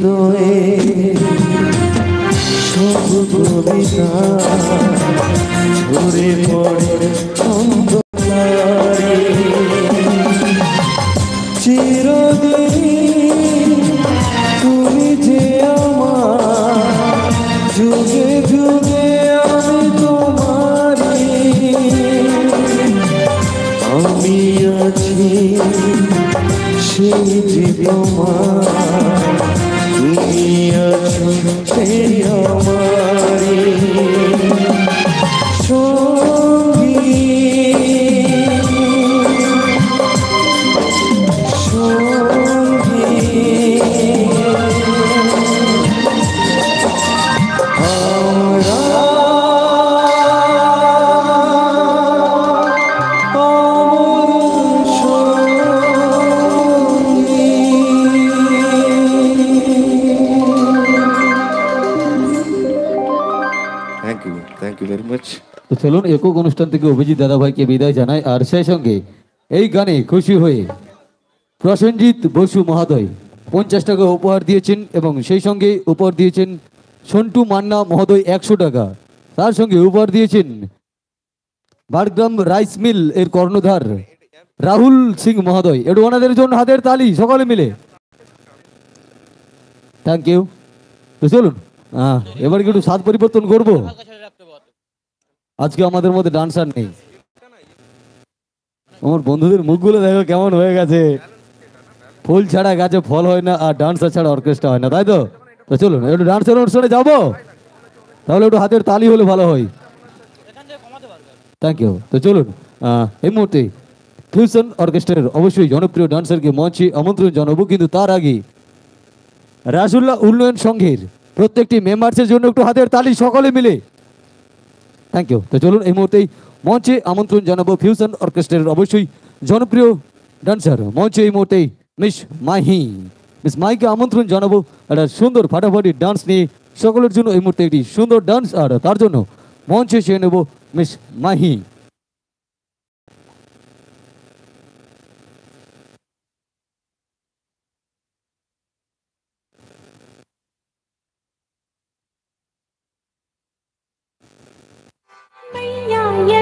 হৃদয়ে সব কবিতা ঝরে পড়ে অন্ধকারে। চিরদিন তুমি যে আমার, যুগে যুগে আমি আছি সেই আছো সেই চলুন একক অনুষ্ঠান থেকে অভিজিৎ দাদাভাইকে বিদায় জানাই, আর সেই সঙ্গে এই গানে খুশি হয়ে প্রসেনজিৎ বসু মহোদয় পঞ্চাশ টাকা উপহার দিয়েছেন এবং সেই সঙ্গে উপহার দিয়েছেন সন্টু মান্না মহোদয় একশো টাকা। তার সঙ্গে উপহার দিয়েছেন বারগ্রাম রাইস মিল এর কর্ণধার রাহুল সিং মহোদয়। একটু ওনাদের জন্য হাতের তালি, সকলে মিলে। থ্যাংক ইউ তো চলুন হ্যাঁ এবার একটু স্বাদ পরিবর্তন করব। আজকে আমাদের মধ্যে ডান্সার নেই। আমার বন্ধুদের মুখগুলো দেখো কেমন হয়ে গেছে। ফুল ছাড়া গাছে ফল হয় না আর ডান্সার ছাড়া অর্কেস্ট্রা হয় না, তাই তো? তো চলুন, একটু ডান্সের অনুষ্ঠানে যাব? তাহলে একটু হাতের তালি হলে ভালো হয়। থ্যাংক ইউ তো চলুন এই মুহূর্তে ফিউশন অর্কেস্ট্রার অবশ্যই জনপ্রিয় ডান্সারকে মঞ্চে আমন্ত্রণ জানাব, কিন্তু তার আগে রাসুল্লাহ উন্নয়ন সংঘের প্রত্যেকটি মেম্বার্সের জন্য একটু হাতের তালি সকলে মিলে। থ্যাংক ইউ তো চলুন এই মুহূর্তেই মঞ্চে আমন্ত্রণ জানাব ফিউশন অর্কেস্ট্রার অবশ্যই জনপ্রিয় ডান্সার মঞ্চে এই মুহূর্তেই মিস মাহি মিস মাইকে আমন্ত্রণ জানাব একটা সুন্দর ফাটাফাটি ডান্স নিয়ে। সকলের জন্য এই মুহূর্তে একটি সুন্দর ডান্স আর তার জন্য মঞ্চে সে নেব মিস মাহি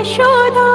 यशोदा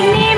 name.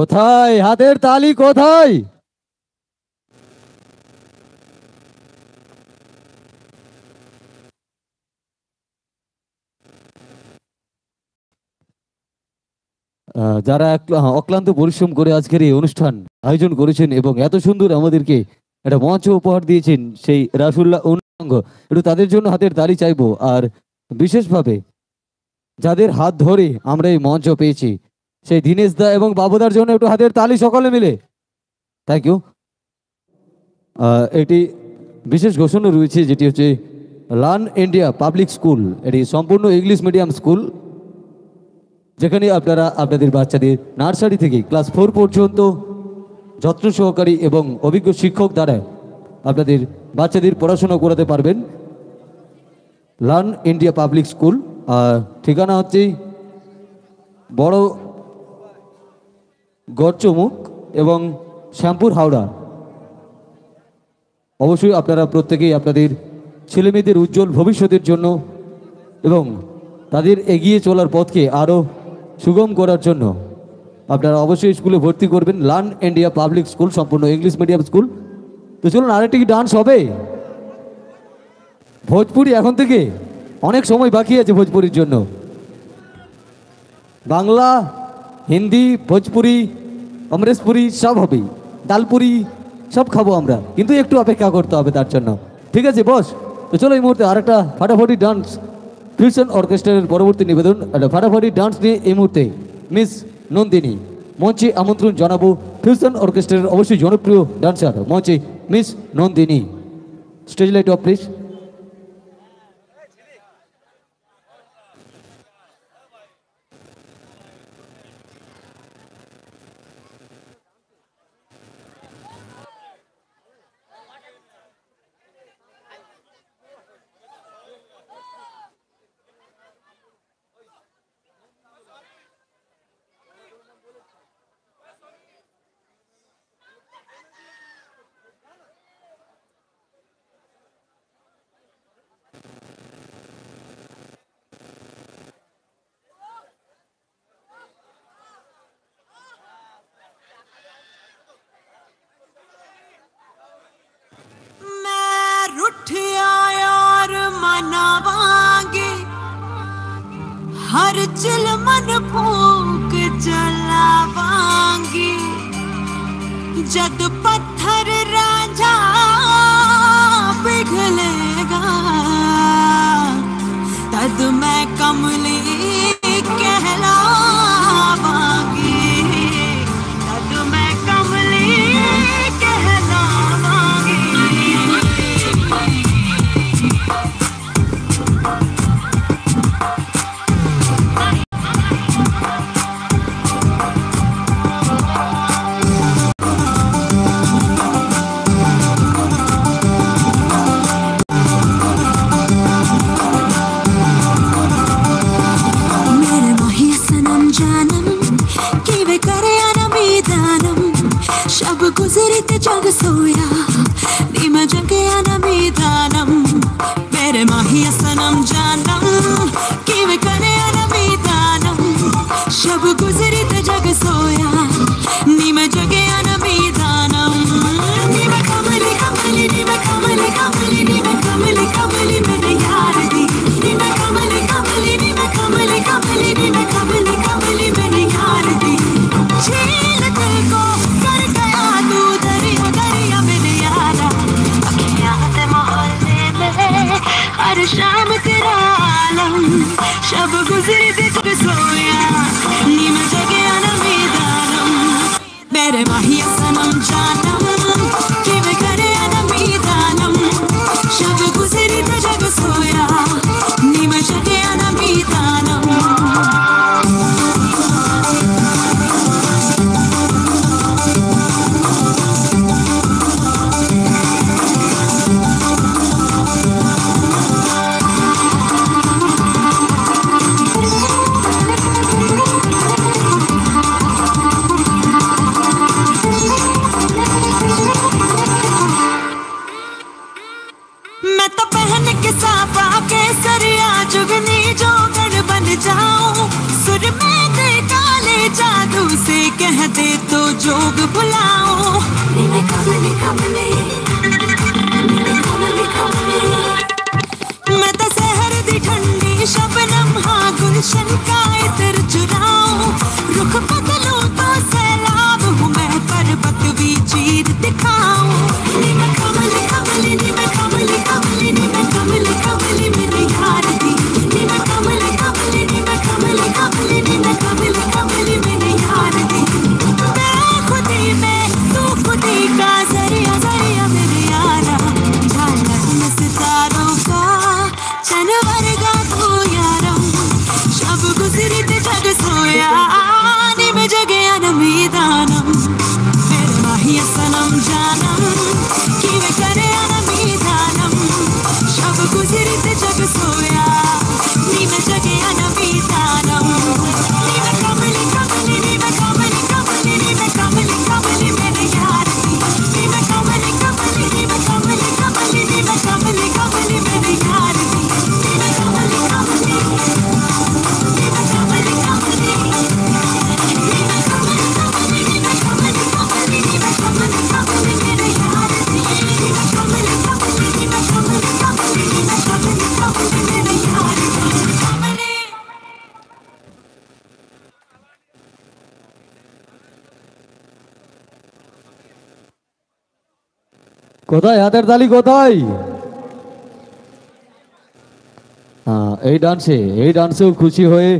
কোথায়? হাতের তালি কোথায়? যারা অক্লান্ত পরিশ্রম করে আজকের এই অনুষ্ঠান আয়োজন করেছেন এবং এত সুন্দর আমাদেরকে একটা মঞ্চ উপহার দিয়েছেন সেই রাসুল্লাহ অঙ্গ একটু তাদের জন্য হাতের তালি চাইব। আর বিশেষভাবে যাদের হাত ধরে আমরা এই মঞ্চ পেয়েছি সেই দীনেশ দা এবং বাবুদার জন্য একটু হাতের তালি সকলে মিলে। থ্যাংক ইউ এটি বিশেষ ঘোষণা রয়েছে, যেটি হচ্ছে লার্ন ইন্ডিয়া পাবলিক স্কুল। এটি সম্পূর্ণ ইংলিশ মিডিয়াম স্কুল, যেখানে আপনারা, আপনাদের বাচ্চাদের নার্সারি থেকে ক্লাস ফোর পর্যন্ত যত্ন সহকারী এবং অভিজ্ঞ শিক্ষক দ্বারা আপনাদের বাচ্চাদের পড়াশোনা করাতে পারবেন। লার্ন ইন্ডিয়া পাবলিক স্কুল ঠিকানা হচ্ছে বড় গড়চমুখ এবং শ্যামপুর হাওড়া। অবশ্যই আপনারা প্রত্যেকেই আপনাদের ছেলেমেয়েদের উজ্জ্বল ভবিষ্যতের জন্য এবং তাদের এগিয়ে চলার পথকে আরও সুগম করার জন্য আপনারা অবশ্যই স্কুলে ভর্তি করবেন। লার্ন ইন্ডিয়া পাবলিক স্কুল, সম্পূর্ণ ইংলিশ মিডিয়াম স্কুল। তো চলুন আরেকটি কি ডান্স হবে? ভোজপুরি এখন থেকে অনেক সময় বাকি আছে ভোজপুরির জন্য। বাংলা, হিন্দি, ভোজপুরি অমরেশপুরি সব হবে ডালপুরি সব খাব আমরা, কিন্তু একটু অপেক্ষা করতে হবে তার জন্য। ঠিক আছে, বস? তো চলো এই মুহূর্তে আরেকটা ফাটাফাটি ডান্স, ফিউশন অর্কেস্ট্রার পরবর্তী নিবেদন ফাটাফাটি ডান্স নিয়ে এই মুহূর্তে মিস নন্দিনী, মঞ্চে আমন্ত্রণ জানাব ফিউশন অর্কেস্ট্রার অবশ্যই জনপ্রিয় ডান্সার, মঞ্চে miss Nandini. Stage light off please मैं कमली। কোথায়? হাতের তালি কোথায়? হ্যাঁ এই ডান্সে, এই ডান্সেও খুশি হয়ে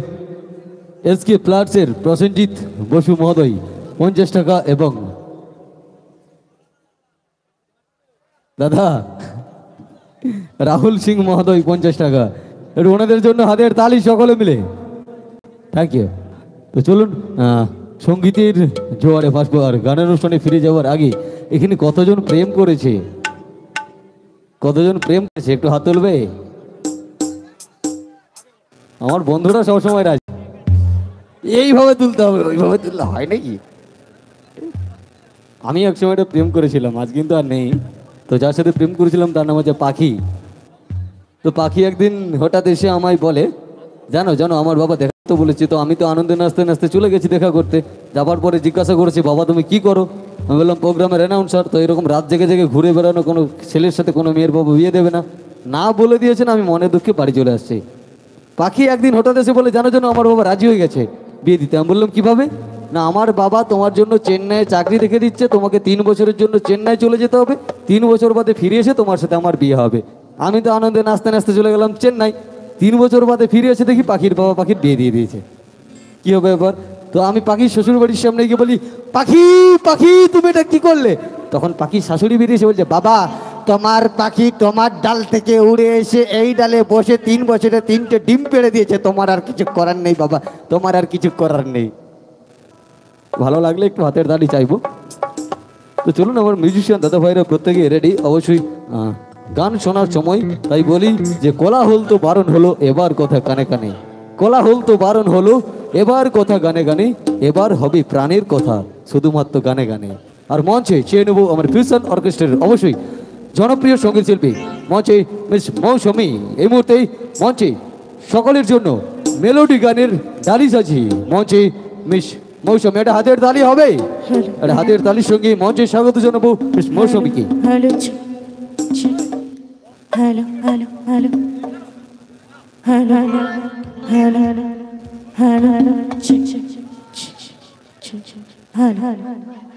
এসকে প্লাটসের প্রসেনজিৎ বসু মহোদয়, পঞ্চাশ টাকা এবং দাদা, রাহুল সিং মহোদয়, পঞ্চাশ টাকা। একটু ওনাদের জন্য হাতের তালি সকলে মিলে। থ্যাংক ইউ তো চলুন সঙ্গীতের জোয়ারে ভাসবো আর গানের অনুষ্ঠানে ফিরে যাওয়ার আগে এখানে কতজন প্রেম করেছে? কতজন প্রেম করেছে? একটু হাত তুলবে? আমার বন্ধুরা সবসময় রাজি। এইভাবে তুলতে হবে, ওইভাবে তুললে হয় নাকি? আমি এক সময় প্রেম করেছিলাম, আজ কিন্তু আর নেই। তো যার সাথে প্রেম করেছিলাম, তার নাম হচ্ছে পাখি। তো পাখি একদিন হঠাৎ এসে আমায় বলে, জানো জানো, আমার বাবা দেখা তো বলেছি, তো আমি তো আনন্দে নাচতে নাচতে চলে গেছি দেখা করতে। যাবার পরে জিজ্ঞাসা করেছি, বাবা, তুমি কি করো? আমি বললাম, প্রোগ্রামের অ্যানাউন্সার তো এরকম রাত জেগে জেগে ঘুরে বেড়ানো কোনো ছেলের সাথে কোনো মেয়ের বাবা বিয়ে দেবে না। না বলে দিয়েছেন আমি মনে দুঃখে বাড়ি চলে আসছি। পাখি একদিন হঠাৎ এসে বলে, জানো জানো, আমার বাবা রাজি হয়ে গেছে বিয়ে দিতে। আমি বললাম, কীভাবে? না, আমার বাবা তোমার জন্য চেন্নাইয়ে চাকরি রেখে দিচ্ছে, তোমাকে তিন বছরের জন্য চেন্নাই চলে যেতে হবে। তিন বছর বাদে ফিরে এসে তোমার সাথে আমার বিয়ে হবে। আমি তো আনন্দে নাচতে নাচতে চলে গেলাম চেন্নাই। তিন বছর বাদে ফিরে এসে দেখি পাখির বাবা পাখির বিয়ে দিয়ে দিয়েছে। কি হবে এবার? তো আমি পাখির শ্বশুর বাড়ির সামনে গিয়ে বলি, পাখি পাখি, তুমি এটা কি করলে? তখন পাখির শাশুড়ি বেরিয়ে এসে বলছে, বাবা, তোমার পাখি তোমার ডাল থেকে উড়ে এসে এই ডালে বসে তিন বছরে তিনটে ডিম পেড়ে দিয়েছে। তোমার আর কিছু করার নেই, বাবা। তোমার আর কিছু করার নেই। ভালো লাগলে একটু হাতের দাড়ি চাইব। তো চলুন, আমার মিউজিশিয়ান দাদা ভাইরা প্রত্যেকে রেডি অবশ্যই গান শোনার সময় তাই বলি যে কোলাহল তো বারণ হলো এবার কথা কানে কানে কোলাহল তো বারণ হলো এবার কথা গানে গানে এবার হবে প্রাণের কথা শুধুমাত্র গানে গানে আর মঞ্চে চেয়ে নেব আমার ফিউশন অর্কেস্ট্রার অবশ্যই জনপ্রিয় সংগীত শিল্পী মঞ্চে মিস মৌসুমী এই মুহূর্তে মঞ্চে সকলের জন্য মেলোডি গানের ডালি সাজি মঞ্চে মিস মৌসুমী এটা হাতের তালি হবে এটা হাতের তালির সঙ্গে মঞ্চে স্বাগত জানাব মিস মৌসুমীকে Hello, hello, hello. Hello, hello, hello. Hello, hello. Çık, çık, çık, çık, çık. Hello, hello.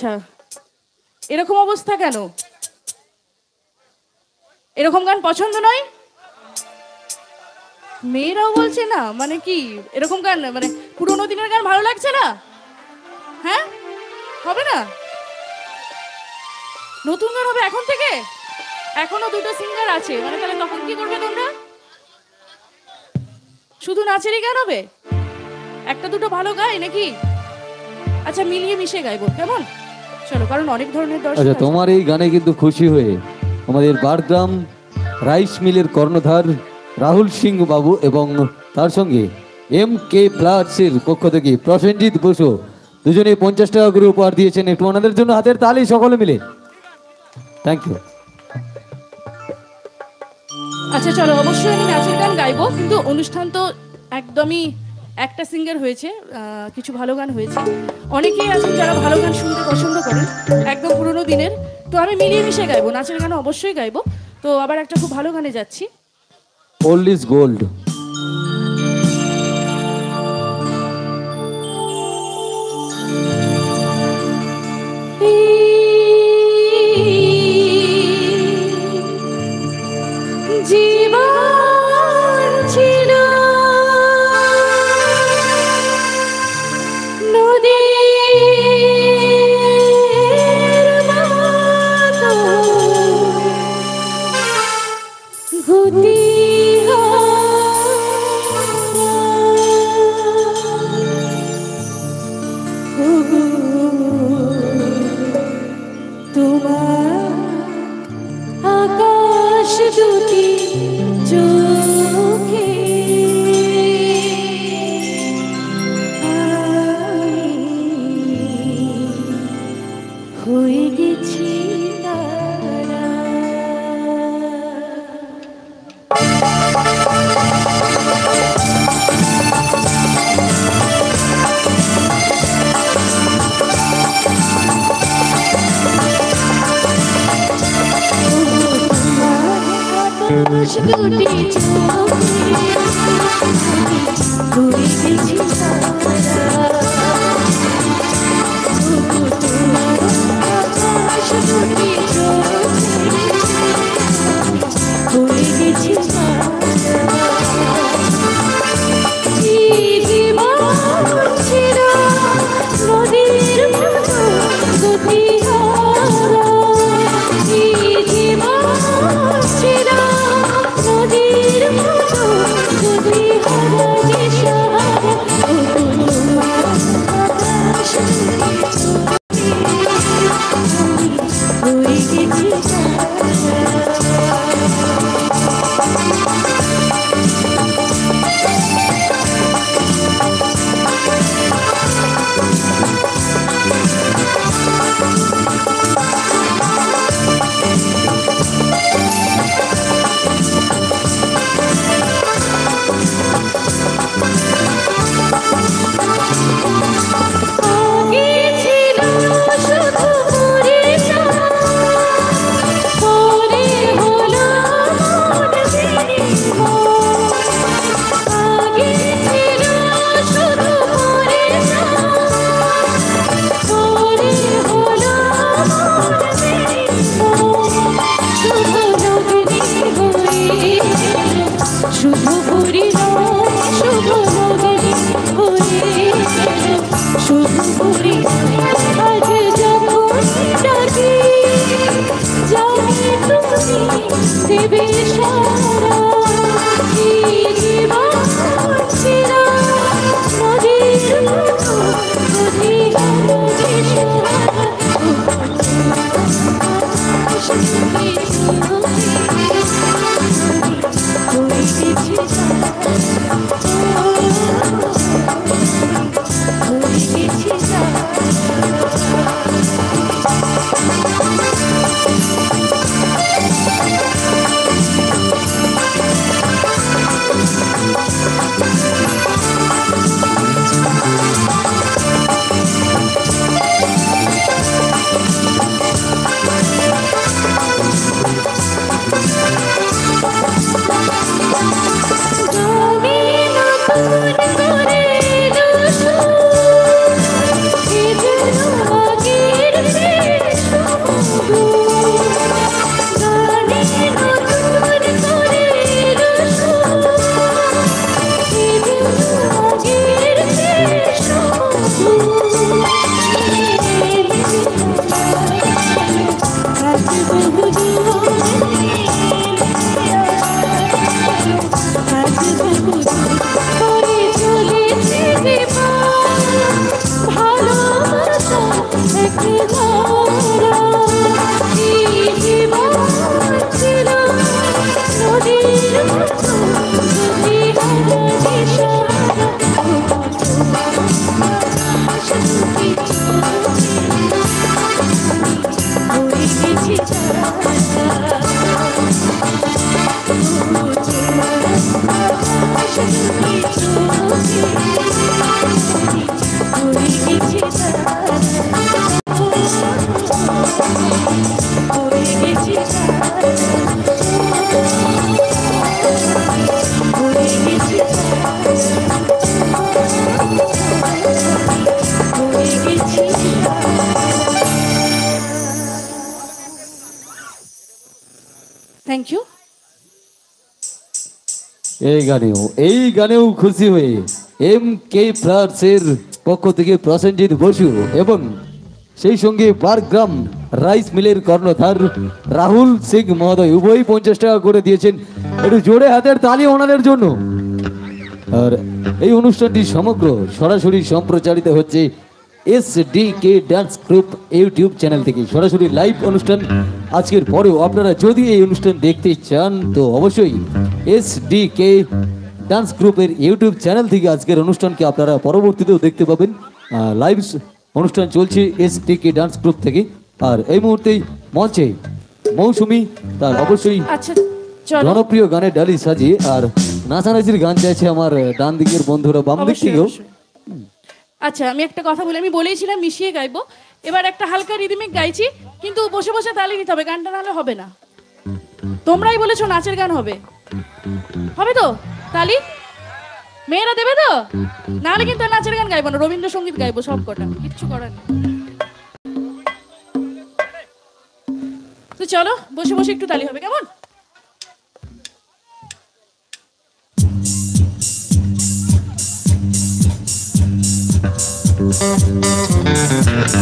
আচ্ছা। এরকম অবস্থা কেন? এরকম গান পছন্দ নয়? মেয়েরাও বলছে না মানে কি? এরকম গান মানে পুরোনো দিনের গান ভালো লাগছে না? হ্যাঁ? হবে না? নতুন গান হবে এখন থেকে? এখনও দুটো সিঙ্গার আছে মানে তাহলে তখন কি করবে তোমরা? শুধু নাচেরই গান হবে? একটা দুটো ভালো গায় নাকি? আচ্ছা মিলিয়ে মিশে গাইবো, কেমন? চলো কারণ অনেক ধরনের দর্শক আচ্ছা তোমার এই গানে কিন্তু খুশি হয়ে আমাদের বারগ্রাম রাইস মিলের কর্ণধার রাহুল সিং বাবু এবং তার সঙ্গে এম কে প্লাসের পক্ষ থেকে প্রসেনজিৎ বসু দুজনে পঞ্চাশ টাকা করে উপহার দিয়েছেন একটু ওনাদের জন্য হাতের তালি সকলে মিলে। থ্যাংক ইউ আচ্ছা চলো অবশ্যই আমি নাচের গান গাইবো কিন্তু অনুষ্ঠান তো একদমই একটা সিঙ্গার হয়েছে কিছু ভালো গান হয়েছে। অনেকেই আছেন যারা ভালো গান শুনতে পছন্দ করেন, একদম পুরনো দিনের। তো আমি মিলিয়ে মিশে গাইবো, নাচের গান অবশ্যই গাইবো। তো আবার একটা খুব ভালো গানে যাচ্ছি। ওল্ড ইজ গোল্ড এই গানেও এই গানেও খুশি হয়ে এম কে ফ্লার্সের পক্ষ থেকে প্রসেনজিৎ বসু এবং সেই সঙ্গে বারগ্রাম রাইস মিলের কর্ণধার রাহুল সিং মহোদয় উভয়ই পঞ্চাশ টাকা করে দিয়েছেন। একটু জোরে হাতের তালি ওনাদের জন্য। আর এই অনুষ্ঠানটি সমগ্র সরাসরি সম্প্রচারিত হচ্ছে S D K dance group YouTube channel থেকে সরাসরি লাইভ অনুষ্ঠান আজকের পরেও আপনারা যদি এই অনুষ্ঠান দেখতে চান তো অবশ্যই এস ডি কে ডান্স গ্রুপের ইউটিউব চ্যানেল থেকে আজকের অনুষ্ঠানকে আপনারা পরবর্তীতেও দেখতে পাবেন। লাইভ অনুষ্ঠান চলছে S D K dance group থেকে। আর এই মুহূর্তেই মঞ্চে মৌসুমি তার অবশ্যই আচ্ছা জনপ্রিয় গানের ডালি সাজিয়ে আর নাচানাচির গান চাইছে আমার ডান দিকের বন্ধুরা বাম দিক থেকেও। আচ্ছা আমি একটা কথা বলি, আমি বলেইছিলাম মিশিয়ে গাইবো। এবার একটা হালকা রিদমিক গাইছি, কিন্তু বসে বসে তালি নিতে হবে, গানটা নাহলে হবে না। তোমরাই বলেছ নাচের গান হবে। হবে তো? তালি? মেয়েরা দেবে তো? নাহলে কিন্তু নাচের গান গাইবো না, রবীন্দ্রসঙ্গীত গাইবো সব কটা, কিচ্ছু করার নেই। তো চলো, বসে বসে একটু তালি হবে, কেমন? আমি একটু বসে বসে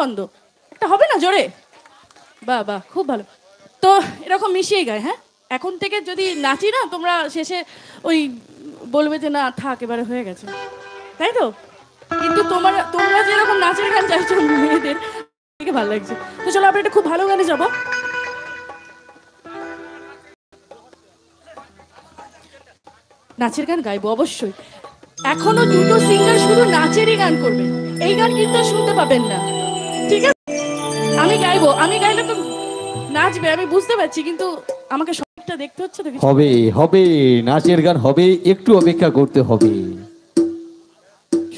এখন একটা হবে না জোরে? বাহ বাহ খুব ভালো। তো এরকম মিশিয়ে গায় হ্যাঁ? এখন থেকে যদি নাচি না, তোমরা শেষে ওই বলবে যে না, থাক, এবারে হয়ে গেছে। তাই তো? কিন্তু তোমার, তোমরা যেরকম নাচের গান চাইছো মেয়েদের ভালো লাগছে। তো চলো, আমরা একটা খুব ভালো গানে যাব। নাচের গান গাইবো, অবশ্যই। এখনও দুটো সিঙ্গার শুধু নাচেরই গান করবে। এই গান কিন্তু শুনতে পাবেন না। গাইবো আমি গাইলে তো নাচবে আমি বুঝতে পারছি কিন্তু আমাকে সবটা দেখতে হচ্ছে তো হবে হবে নাচের গান হবে একটু অপেক্ষা করতে হবে।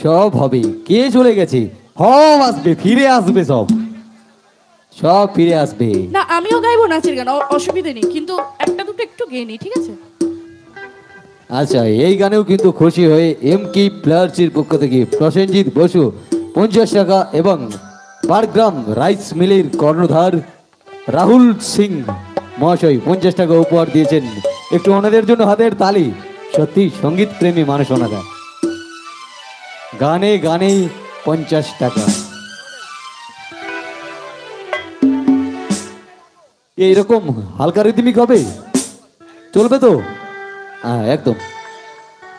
সব হবে কে চলে গেছে? সব আসবে ফিরে আসবে সব। সব ফিরে আসবে। না আমিও গাইবো নাচের গান অসুবিধে নেই কিন্তু একটা দুটো একটু গেয়ে নিই ঠিক আছে? আচ্ছা এই গানেও কিন্তু খুশি হয়ে এম কি প্লেয়ার্সের পক্ষ থেকে প্রসেনজিৎ বসু পঞ্চাশ টাকা এবং পারগ্রাম রাইস মিলের কর্ণধার রাহুল সিং মহাশয় পঞ্চাশ টাকা উপহার দিয়েছেন। একটু ওনাদের জন্য হাতের তালি। সত্যি সংগীত প্রেমী মানুষ ওনারা। গানে গানে পঞ্চাশ টাকা। এইরকম হালকা রিদমিক হবে? চলবে তো? হ্যাঁ একদম।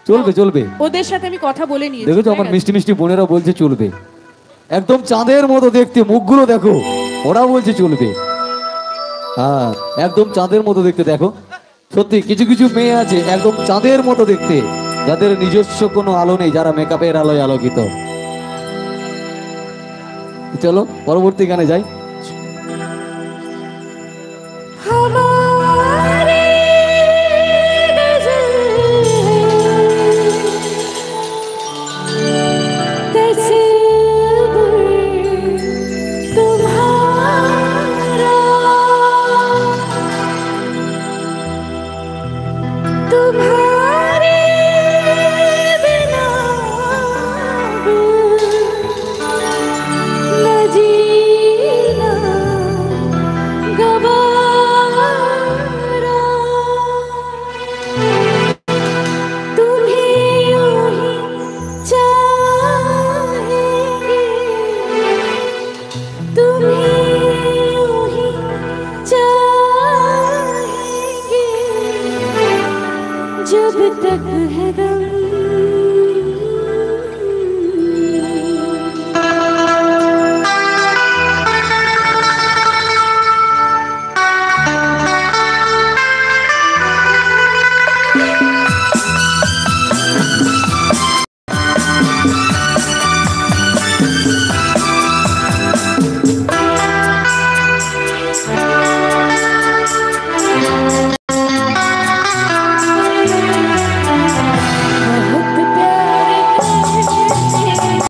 চলবে চলবে। ওদের সাথে আমি কথা বলে নিয়েছি দেখেছ আমার মিষ্টি মিষ্টি বোনেরা বলছে চলবে। একদম চাঁদের মতো দেখতে, মুখগুলো দেখো। ওরা বলছে চলবে। হ্যাঁ একদম চাঁদের মতো দেখতে, দেখো। সত্যি, কিছু কিছু মেয়ে আছে একদম চাঁদের মতো দেখতে, যাদের নিজস্ব কোনো আলো নেই, যারা মেকআপের আলোয় আলোকিত। চলো, পরবর্তী গানে যাই।